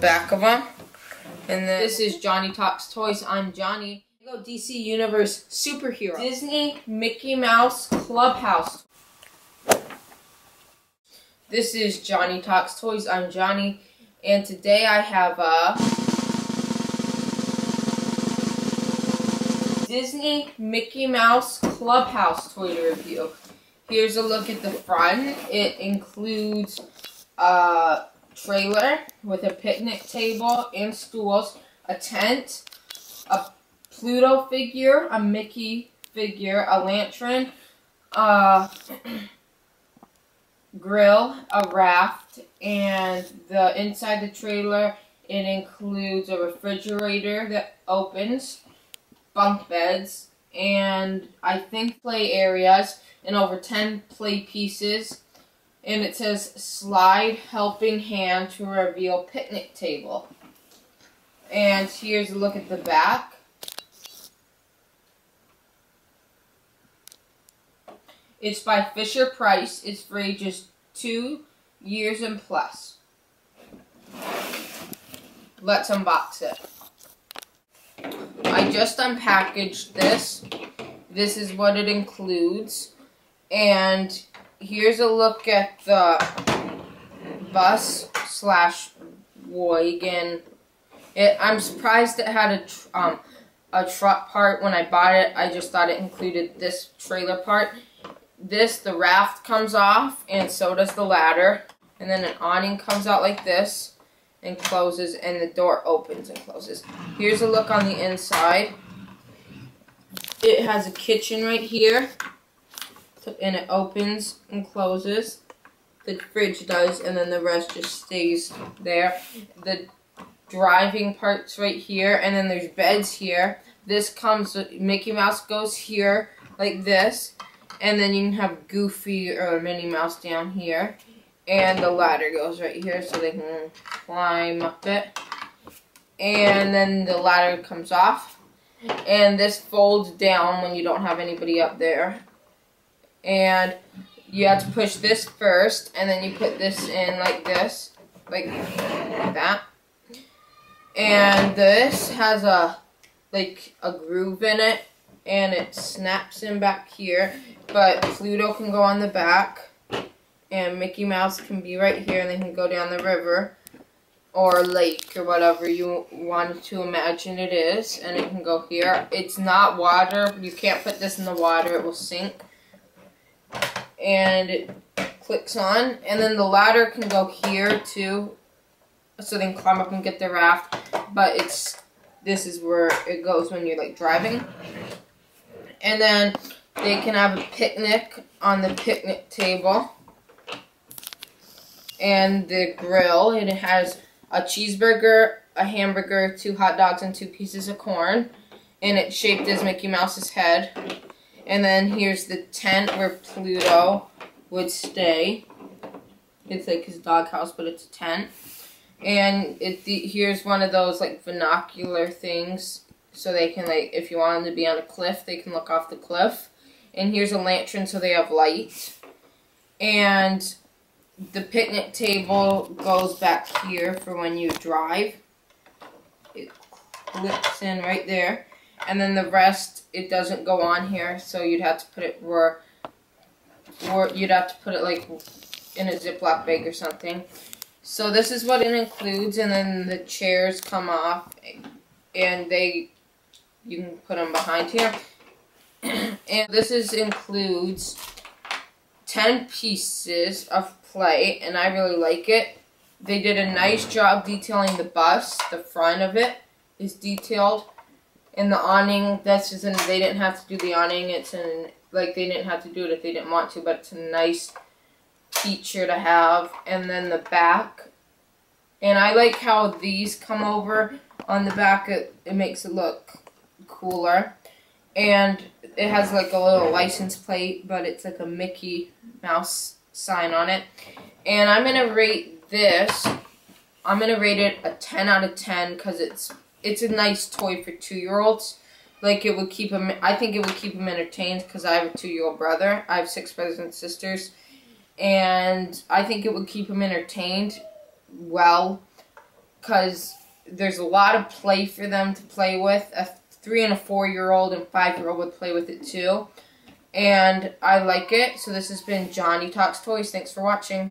back of them. And then this is Johnny Talks Toys. I'm Johnny. Go DC Universe superhero. Disney Mickey Mouse Clubhouse. This is Johnny Talks Toys. I'm Johnny. And today I have a Disney Mickey Mouse Clubhouse toy to review. Here's a look at the front. It includes a trailer with a picnic table and stools, a tent, a Pluto figure, a Mickey figure, a lantern, a grill, a raft, and the inside the trailer it includes a refrigerator that opens, bunk beds, and I think play areas, and over 10 play pieces. And it says slide helping hand to reveal picnic table. And here's a look at the back. It's by Fisher Price. It's for ages two years and plus. Let's unbox it. I just unpackaged this. This is what it includes. And here's a look at the bus slash wagon. It, I'm surprised it had a, um, a truck part when I bought it. I just thought it included this trailer part. This, the raft comes off, and so does the ladder. And then an awning comes out like this and closes, and the door opens and closes. Here's a look on the inside. It has a kitchen right here, and it opens and closes. The fridge does, and then the rest just stays there. The driving part's right here, and then there's beds here. This comes, Mickey Mouse goes here, like this, and then you can have Goofy or Minnie Mouse down here. And the ladder goes right here so they can climb up it. And then the ladder comes off. And this folds down when you don't have anybody up there. And you have to push this first, and then you put this in like this, like that. And this has a, like, a groove in it, and it snaps in back here. But Pluto can go on the back and Mickey Mouse can be right here and they can go down the river or lake or whatever you want to imagine it is and it can go here it's not water you can't put this in the water it will sink and it clicks on and then the ladder can go here too so they can climb up and get the raft but it's this is where it goes when you're like driving and then they can have a picnic on the picnic table and the grill. It has a cheeseburger, a hamburger, two hot dogs, and two pieces of corn. And it's shaped as Mickey Mouse's head. And then here's the tent where Pluto would stay. It's like his doghouse, but it's a tent. And it the, here's one of those like binocular things, so they can like if you want them to be on a cliff, they can look off the cliff. And here's a lantern, so they have light. And the picnic table goes back here for when you drive. It clips in right there. And then the rest, it doesn't go on here, so you'd have to put it where, or you'd have to put it like in a Ziploc bag or something. So this is what it includes, and then the chairs come off, and they, you can put them behind here. and this is includes 10 pieces of play, and I really like it. They did a nice job detailing the bus. The front of it is detailed. And the awning, that's just, an, they didn't have to do the awning. It's an, like, they didn't have to do it if they didn't want to, but it's a nice feature to have. And then the back. And I like how these come over on the back. It, it makes it look cooler. And it has like a little license plate, but it's like a Mickey Mouse sign on it. And I'm going to rate this, I'm going to rate it a 10 out of 10 because it's it's a nice toy for two-year-olds. Like, it would keep them, I think it would keep them entertained because I have a two-year-old brother. I have six brothers and sisters. And I think it would keep them entertained well. because there's a lot of play for them to play with. A three and a four year old and five year old would play with it too. And I like it. So this has been Johnny Talks Toys. Thanks for watching.